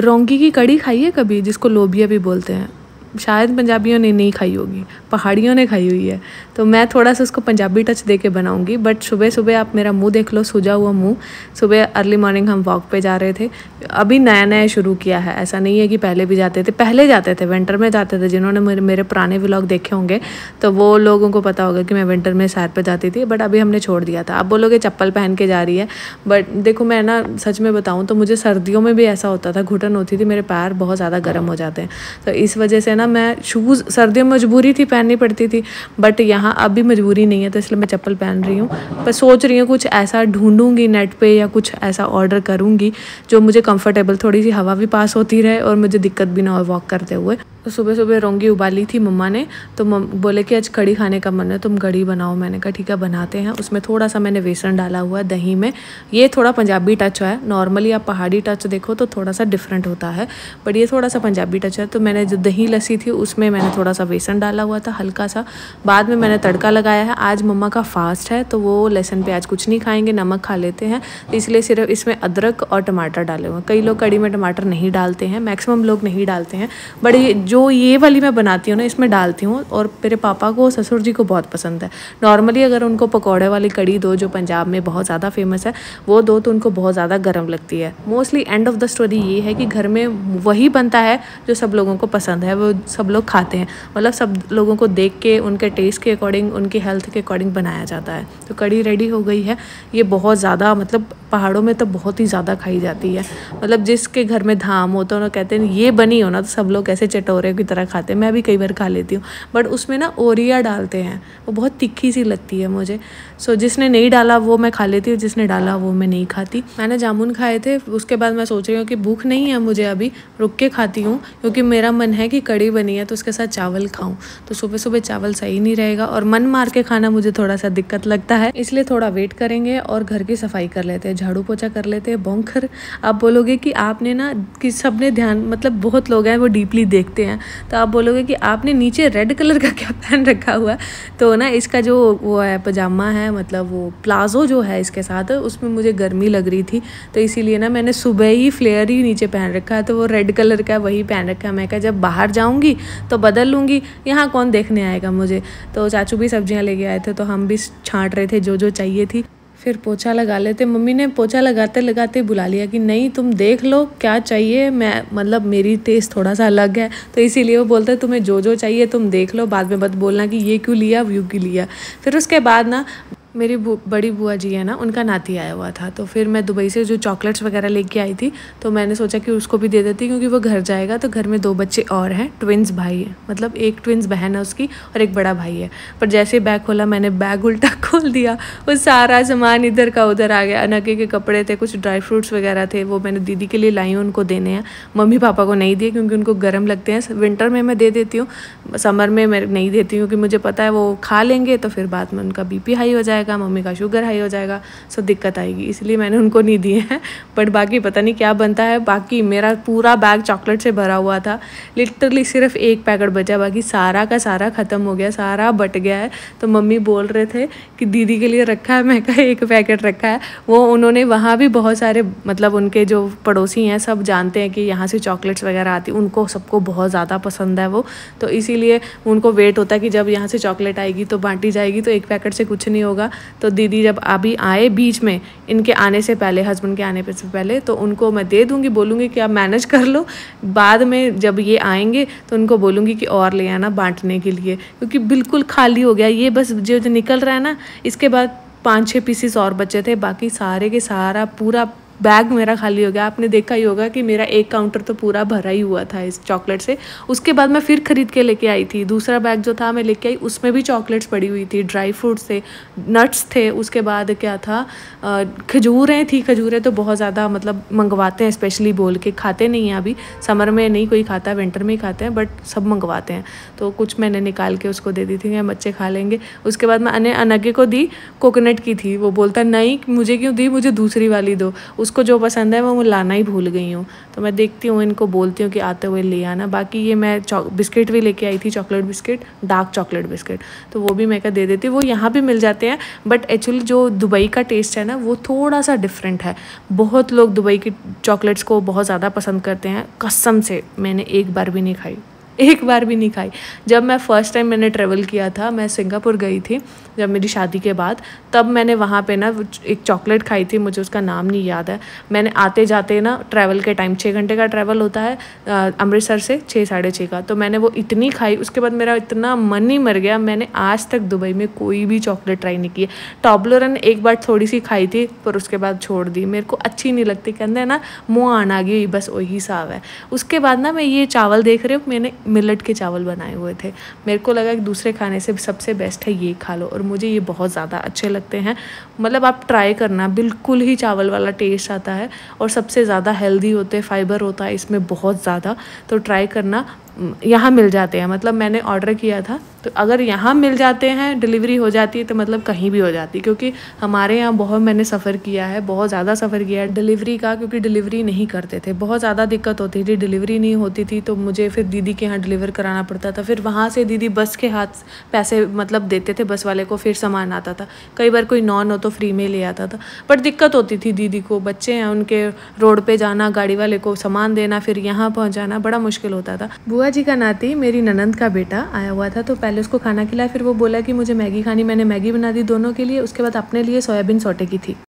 रोंगी की कड़ी खाइए कभी जिसको लोबिया भी बोलते हैं? शायद पंजाबियों ने नहीं खाई होगी, पहाड़ियों ने खाई हुई है। तो मैं थोड़ा सा उसको पंजाबी टच दे के बनाऊँगी बट सुबह सुबह आप मेरा मुँह देख लो सूझा हुआ मुँह सुबह अर्ली मॉर्निंग हम वॉक पे जा रहे थे। अभी नया नया शुरू किया है। ऐसा नहीं है कि पहले भी जाते थे, पहले जाते थे विंटर में जाते थे। जिन्होंने मेरे मेरे पुराने व्लॉग देखे होंगे तो वो लोगों को पता होगा कि मैं विंटर में सैर पर जाती थी बट अभी हमने छोड़ दिया था। आप बोलोगे चप्पल पहन के जा रही है बट देखो मैं ना सच में बताऊँ तो मुझे सर्दियों में भी ऐसा होता था, घुटन होती थी, मेरे पैर बहुत ज़्यादा गर्म हो जाते हैं। तो इस वजह से ना मैं शूज़ सर्दियों में मजबूरी थी, पहननी पड़ती थी बट यहाँ अभी मजबूरी नहीं है तो इसलिए मैं चप्पल पहन रही हूँ। पर सोच रही हूँ कुछ ऐसा ढूंढूँगी नेट पे या कुछ ऐसा ऑर्डर करूँगी, जो मुझे कंफर्टेबल थोड़ी सी हवा भी पास होती रहे और मुझे दिक्कत भी ना हो वॉक करते हुए। तो सुबह सुबह रोंगी उबाली थी मम्मा ने तो मम, बोले कि आज कड़ी खाने का मन है, तुम कड़ी बनाओ। मैंने कहा, ठीक है, बनाते हैं। उसमें थोड़ा सा मैंने बेसन डाला हुआ है दही में। ये थोड़ा पंजाबी टच है। नॉर्मली आप पहाड़ी टच देखो तो थोड़ा सा डिफरेंट होता है, बट ये थोड़ा सा पंजाबी टच है। तो मैंने जो दही लस्सी थी, उसमें मैंने थोड़ा सा बेसन डाला हुआ था, हल्का सा। बाद में मैंने तड़का लगाया है। आज मम्मा का फास्ट है तो वो लहसन प्याज कुछ नहीं खाएँगे, नमक खा लेते हैं। तो इसलिए सिर्फ़ इसमें अदरक और टमाटर डाले हुए कई लोग कड़ी में टमाटर नहीं डालते हैं, मैक्सिमम लोग नहीं डालते हैं। बट जो जो ये वाली मैं बनाती हूँ ना, इसमें डालती हूँ और मेरे पापा को ससुर जी को बहुत पसंद है। नॉर्मली अगर उनको पकौड़े वाली कड़ी दो जो पंजाब में बहुत ज़्यादा फ़ेमस है, वो दो तो उनको बहुत ज़्यादा गर्म लगती है। Mostly end of the story ये है कि घर में वही बनता है जो सब लोगों को पसंद है, वो सब लोग खाते हैं। मतलब सब लोगों को देख के, उनके टेस्ट के अकॉर्डिंग उनकी हेल्थ के अकॉर्डिंग बनाया जाता है। तो कड़ी रेडी हो गई है। ये बहुत ज़्यादा मतलब पहाड़ों में तो बहुत ही ज़्यादा खाई जाती है। मतलब जिसके घर में धाम हो तो कहते हैं, ये बनी हो ना तो सब लोग ऐसे चटोरे की तरह खाते हैं। मैं भी कई बार खा लेती हूँ। बट उसमें ना ओरिया डालते हैं। वो बहुत तिखी सी लगती है मुझे। सो so, जिसने नहीं डाला वो मैं खा लेती हूँ। जिसने डाला वो मैं नहीं खाती। मैंने जामुन खाए थे। उसके बाद मैं सोच रही हूँ कि भूख नहीं है मुझे अभी। रुक के खाती हूँ। क्योंकि मेरा मन है कि कड़ी बनी है तो उसके साथ चावल खाऊँ। तो सुबह सुबह चावल सही नहीं रहेगा और मन मार के खाना मुझे थोड़ा सा दिक्कत लगता है। इसलिए थोड़ा वेट करेंगे और घर की सफ़ाई कर लेते हैं। झाड़ू पोछा कर लेते हैं। बोंखर। आप बोलोगे कि आपने ना कि सबने ध्यान मतलब बहुत लोग हैं वो डीपली देखते हैं। तो आप बोलोगे कि आपने नीचे रेड कलर का क्या पहन रखा हुआ? है तो ना इसका जो वो है, पजामा है मतलब वो प्लाजो जो है इसके साथ, उसमें मुझे गर्मी लग रही थी। तो इसीलिए ना मैंने सुबह ही फ्लेयर ही नीचे पहन रखा है तो वो रेड कलर का वही पहन रखा है। मैं कहा, जब बाहर जाऊँगी तो बदल लूँगी। यहाँ कौन देखने आएगा मुझे? तो चाचू भी सब्ज़ियाँ लेके आए थे तो हम भी छाँट रहे थे जो जो चाहिए थी। फिर पोछा लगा लेते। मम्मी ने पोछा लगाते लगाते बुला लिया कि, नहीं, तुम देख लो, क्या चाहिए? मैं मतलब मेरी टेस्ट थोड़ा सा अलग है। तो इसीलिए वो बोलते, तुम्हें जो जो चाहिए तुम देख लो, बाद में मत बोलना कि ये क्यों लिया व्यू क्यों लिया। फिर उसके बाद ना मेरी बड़ी बुआ जी है ना, उनका नाती आया हुआ था। तो फिर मैं दुबई से जो चॉकलेट्स वगैरह लेके आई थी तो मैंने सोचा कि उसको भी दे देती क्योंकि वो घर जाएगा तो घर में दो बच्चे और हैं ट्विंस भाई हैं। मतलब एक ट्विंस बहन है उसकी और एक बड़ा भाई है। पर जैसे बैग खोला, मैंने बैग उल्टा खोल दिया। वो सारा सामान इधर का उधर आ गया। अनके के कपड़े थे, कुछ ड्राई फ्रूट्स वगैरह थे, वो मैंने दीदी के लिए लाई हूँ उनको देने हैं। मम्मी पापा को नहीं दिए, क्योंकि उनको गर्म लगते हैं। विंटर में मैं दे देती हूँ समर में मैं नहीं देती हूँ, क्योंकि मुझे पता है वो खा लेंगे तो फिर बाद में उनका बीपी हाई हो जाएगा। मम्मी का शुगर हाई हो जाएगा सो दिक्कत आएगी। इसलिए मैंने उनको नहीं दिए हैं बट बाकी पता नहीं क्या बनता है। बाकी मेरा पूरा बैग चॉकलेट से भरा हुआ था। लिटरली सिर्फ़ एक पैकेट बचा, बाकी सारा का सारा ख़त्म हो गया, सारा बट गया है। तो मम्मी बोल रहे थे कि दीदी के लिए रखा है, मैं कहा, एक पैकेट रखा है। वो उन्होंने वहाँ भी बहुत सारे मतलब उनके जो पड़ोसी हैं, सब जानते हैं कि यहाँ से चॉकलेट्स वगैरह आती, उनको सबको बहुत ज़्यादा पसंद है वो। तो इसीलिए उनको वेट होता है कि जब यहाँ से चॉकलेट आएगी तो बांटी जाएगी तो एक पैकेट से कुछ नहीं होगा। तो दीदी जब अभी आए बीच में, इनके आने से पहले हस्बैंड के आने से पहले तो उनको मैं दे दूँगी, बोलूँगी कि आप मैनेज कर लो। बाद में जब ये आएँगे तो उनको बोलूँगी कि और ले आना बांटने के लिए, क्योंकि बिल्कुल खाली हो गया। ये बस जो निकल रहा है ना, इसके बाद पाँच छः पीसीस और बचे थे, बाकी सारे के सारा पूरा बैग मेरा खाली हो गया। आपने देखा ही होगा कि मेरा एक काउंटर तो पूरा भरा ही हुआ था इस चॉकलेट से। उसके बाद मैं फिर ख़रीद के लेके आई थी। दूसरा बैग जो था मैं लेके आई, उसमें भी चॉकलेट्स पड़ी हुई थी। ड्राई फ्रूट्स थे नट्स थे। उसके बाद क्या था खजूरें थी। खजूरें तो बहुत ज़्यादा मतलब मंगवाते हैं स्पेशली बोल के। खाते नहीं हैं अभी। समर में नहीं, कोई खाता विंटर में ही खाते हैं बट सब मंगवाते हैं। तो कुछ मैंने निकाल के उसको दे दी थी बच्चे खा लेंगे। उसके बाद मैंने अनगे को दी कोकोनट की थी। वो बोलता, नहीं, मुझे क्यों दी? मुझे दूसरी वाली दो। उसको जो पसंद है, वो मैं लाना ही भूल गई हूँ। तो मैं देखती हूँ, इनको बोलती हूँ कि आते हुए ले आना। बाकी ये मैं बिस्किट भी लेके आई थी, chocolate biscuit, dark chocolate biscuit. तो वो भी मैं क्या दे देती वो यहाँ भी मिल जाते हैं। बट एक्चुअली जो दुबई का टेस्ट है ना, वो थोड़ा सा डिफरेंट है। बहुत लोग दुबई की चॉकलेट्स को बहुत ज़्यादा पसंद करते हैं। कसम से मैंने एक बार भी नहीं खाई। एक बार भी नहीं खाई। जब मैं फ़र्स्ट टाइम मैंने ट्रैवल किया था, मैं सिंगापुर गई थी, जब मेरी शादी के बाद, तब मैंने वहाँ पे ना एक चॉकलेट खाई थी, मुझे उसका नाम नहीं याद है। मैंने आते जाते ना ट्रैवल के टाइम छः घंटे का ट्रैवल होता है अमृतसर से छः साढ़े छः का। तो मैंने वो इतनी खाई, उसके बाद मेरा इतना मन ही मर गया, मैंने आज तक दुबई में कोई भी चॉकलेट ट्राई नहीं की। टॉबलोरन एक बार थोड़ी सी खाई थी, पर उसके बाद छोड़ दी। मेरे को अच्छी नहीं लगती, कहते हैं ना, मुँह आना गई, बस वही साव है। उसके बाद ना मैं ये चावल देख रही हूँ, मैंने मिलट के चावल बनाए हुए थे। मेरे को लगा कि दूसरे खाने से सबसे बेस्ट है ये खा लो और मुझे ये बहुत ज़्यादा अच्छे लगते हैं। मतलब आप ट्राई करना, बिल्कुल ही चावल वाला टेस्ट आता है और सबसे ज़्यादा हेल्दी होते फाइबर होता है इसमें बहुत ज़्यादा। तो ट्राई करना यहाँ मिल जाते हैं। मतलब मैंने ऑर्डर किया था तो अगर यहाँ मिल जाते हैं डिलीवरी हो जाती है तो मतलब कहीं भी हो जाती, क्योंकि हमारे यहाँ बहुत मैंने सफ़र किया है, बहुत ज़्यादा सफ़र किया है डिलीवरी का, क्योंकि डिलीवरी नहीं करते थे। बहुत ज़्यादा दिक्कत होती थी डिलीवरी नहीं होती थी तो मुझे फिर दीदी के यहाँ डिलीवर कराना पड़ता था। फिर वहाँ से दीदी बस के हाथ पैसे मतलब देते थे, बस वाले को फिर सामान आता था। कई बार कोई नॉन हो तो फ्री में ले आता था। बट दिक्कत होती थी दीदी को, बच्चे हैं, उनके रोड पर जाना, गाड़ी वाले को सामान देना, फिर यहाँ पहुँचाना बड़ा मुश्किल होता था। बुआ बुआ जी का नाती, मेरी ननंद का बेटा आया हुआ था तो पहले उसको खाना खिलाया, फिर वो बोला कि मुझे मैगी खानी, मैंने मैगी बना दी दोनों के लिए, उसके बाद अपने लिए सोयाबीन सोटे की थी।